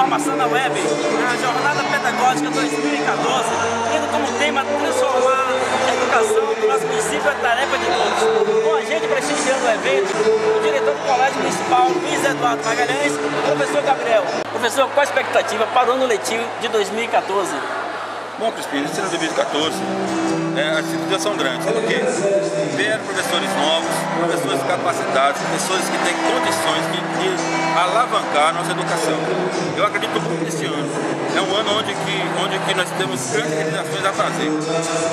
Formação na Web, a Jornada Pedagógica 2014, tendo como tema transformar a educação do nosso município é tarefa de todos. Com a gente prestigiando o evento, o diretor do Colégio Municipal, Luiz Eduardo Magalhães, o professor Gabriel. Professor, qual a expectativa para o ano letivo de 2014? Bom, Crispim, esse ano de 2014, é, as dificuldades são grandes, porque vieram professores novos, professores capacitados, professores que têm condições de, de alavancar a nossa educação. Eu acredito muito nesse ano. É um ano onde, que, onde que nós temos grandes realizações a fazer.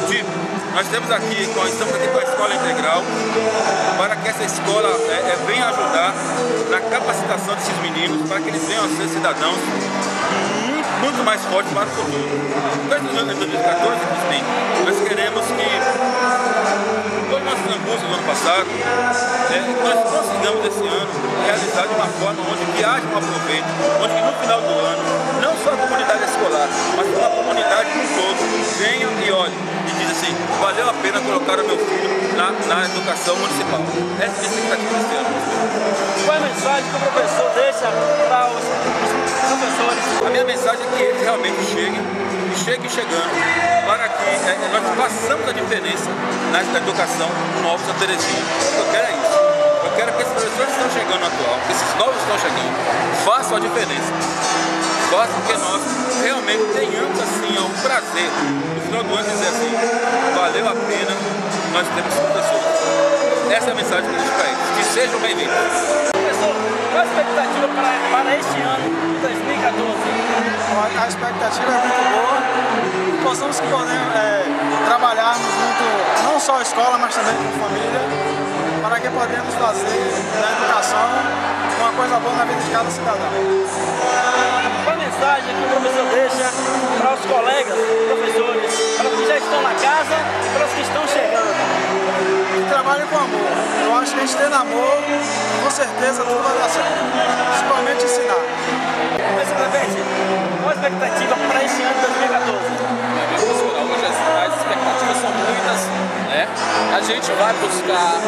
Tipo, nós temos aqui, estamos aqui com a escola integral, para que essa escola é, é, venha ajudar na capacitação desses meninos, para que eles venham a ser cidadãos muito mais forte para o futuro. Nós, em 2014, bem, nós queremos que as angústias do ano passado, é, nós consigamos esse ano realizar de uma forma onde que haja um aproveito, onde que no final do ano, não só a comunidade escolar, mas a comunidade como todo, venha e olhe e diz assim, valeu a pena colocar o meu filho na, na educação municipal. Essa é a expectativa desse ano. Qual é a mensagem que o professor deixa para os professores? A minha mensagem é que eles realmente cheguem, e cheguem chegando, para que é, nós façamos a diferença na educação novos a Terezinha. Eu quero é isso. Eu quero que esses professores que estão chegando atual, que esses novos estão chegando, façam a diferença. Façam que nós realmente tenhamos assim um prazer no final do ano dizer assim, valeu a pena, nós temos professores. Essa é a mensagem que a gente para eles. Que sejam bem-vindos. Professor, qual a expectativa para, para este ano de 2014? A expectativa é muito boa. Possamos que podemos é, trabalharmos junto, não só a escola, mas também com a família, para que podemos fazer da educação uma coisa boa na vida de cada cidadão. Qual a mensagem que o professor gente tendo amor, com certeza tudo vai dar certo. Principalmente ensinar. Mas, Clemente, qual a expectativa para este ano de 2014? Professora, hoje as, as expectativas são muitas, né? A gente vai buscar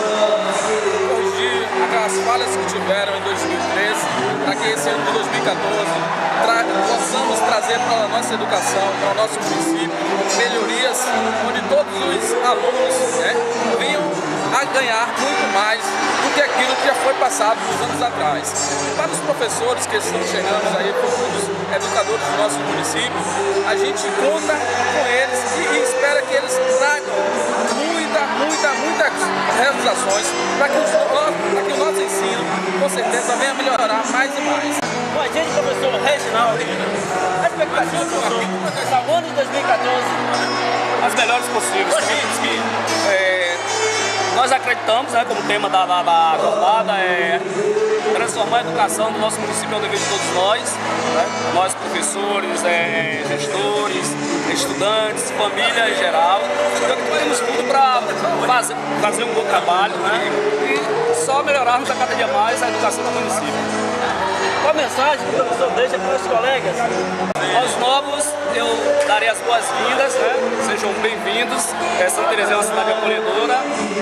corrigir aquelas falhas que tiveram em 2013, para que esse ano de 2014 tra possamos trazer para a nossa educação, para o nosso município, melhorias onde todos os alunos ganhar muito mais do que aquilo que já foi passado nos anos atrás. Para os professores que estão chegando aí, futuros educadores do nosso município, a gente conta com eles e, espera que eles tragam muita, muita, muitas realizações para que, que, o nosso ensino, com certeza, venha melhorar mais e mais. Com a gente, professor Reginaldo, a expectativa, professor, para o ano de 2014? As melhores possíveis. Que, é, nós acreditamos, né, como tema da, da, é transformar a educação do nosso município ao dever de todos nós, né? nós professores, é, gestores, estudantes, família em geral. Então temos tudo para fazer, fazer um bom trabalho né? e só melhorarmos a cada dia mais a educação do município. Qual a mensagem que o professor deixa para os colegas? Aos novos, eu darei as boas-vindas, né? sejam bem-vindos. É, Santa Terezinha é uma cidade acolhedora,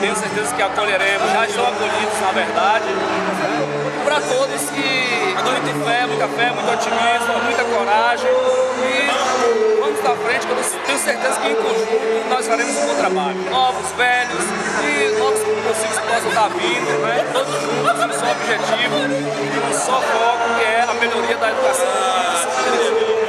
tenho certeza que acolheremos, já estão acolhidos na verdade. Para todos que muita fé, muita fé, muito otimismo, muita coragem e vamos à frente, que eu tenho certeza que em conjunto nós faremos um bom trabalho. Novos, velhos e novos possíveis que possam estar vindo, né? todos juntos, um só objetivo, um só foco, que é a melhoria da educação.